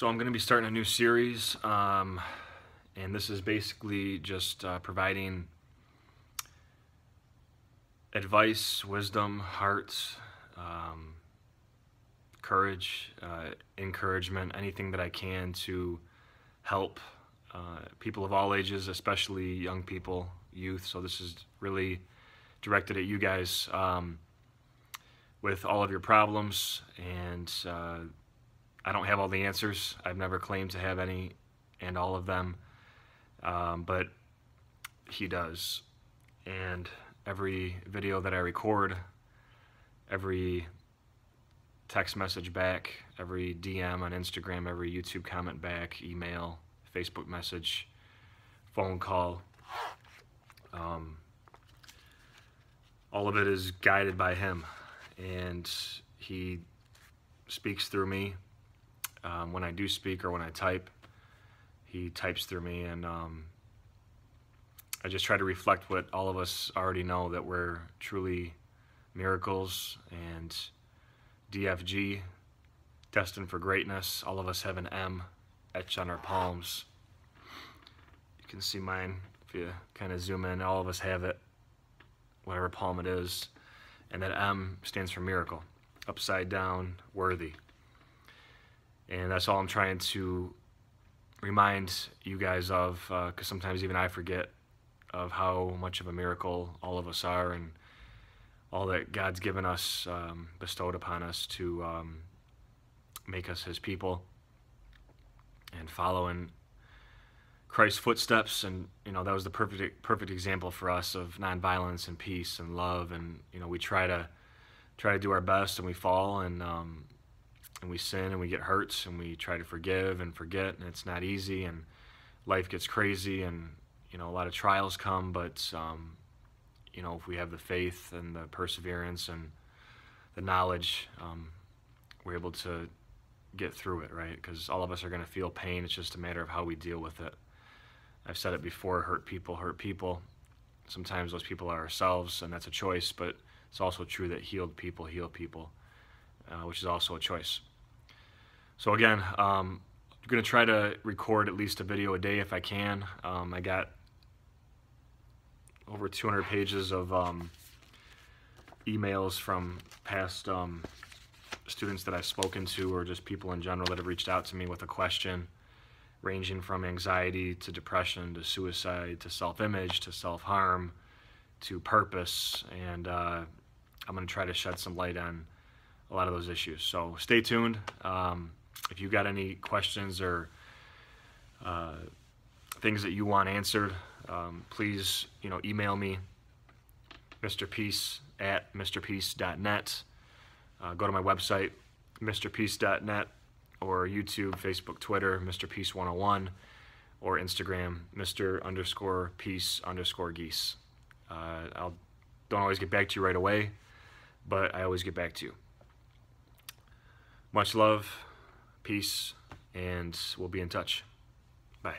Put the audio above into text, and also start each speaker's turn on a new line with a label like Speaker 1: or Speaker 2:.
Speaker 1: So I'm going to be starting a new series, um, and this is basically just uh, providing advice, wisdom, heart, um, courage, uh, encouragement, anything that I can to help uh, people of all ages, especially young people, youth. So this is really directed at you guys um, with all of your problems and uh, I don't have all the answers. I've never claimed to have any and all of them, um, but he does. And every video that I record, every text message back, every DM on Instagram, every YouTube comment back, email, Facebook message, phone call, um, all of it is guided by him. And he speaks through me um, when I do speak or when I type, he types through me, and um, I just try to reflect what all of us already know that we're truly miracles and DFG, destined for greatness. All of us have an M etched on our palms. You can see mine if you kind of zoom in. All of us have it, whatever palm it is. And that M stands for miracle, upside down, worthy. And that's all I'm trying to remind you guys of, because uh, sometimes even I forget of how much of a miracle all of us are and all that God's given us, um, bestowed upon us to um, make us His people and follow in Christ's footsteps. And you know that was the perfect perfect example for us of nonviolence and peace and love. And you know we try to try to do our best and we fall and um, and we sin and we get hurt and we try to forgive and forget and it's not easy and life gets crazy and you know a lot of trials come but um, you know if we have the faith and the perseverance and the knowledge um, we're able to get through it right? Because all of us are going to feel pain. It's just a matter of how we deal with it. I've said it before hurt people hurt people. Sometimes those people are ourselves and that's a choice but it's also true that healed people heal people uh, which is also a choice so again, um, I'm going to try to record at least a video a day if I can. Um, I got over 200 pages of um, emails from past um, students that I've spoken to or just people in general that have reached out to me with a question ranging from anxiety to depression to suicide to self-image to self-harm to purpose and uh, I'm going to try to shed some light on a lot of those issues. So stay tuned. Um, if you've got any questions or uh, things that you want answered, um, please you know email me, Mr. Peace at MrPeace.net. Uh, go to my website, MrPeace.net, or YouTube, Facebook, Twitter, Mr. Peace 101, or Instagram, Mr. underscore Peace underscore Geese. Uh, I'll don't always get back to you right away, but I always get back to you. Much love peace, and we'll be in touch. Bye.